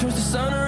turns to sun rays.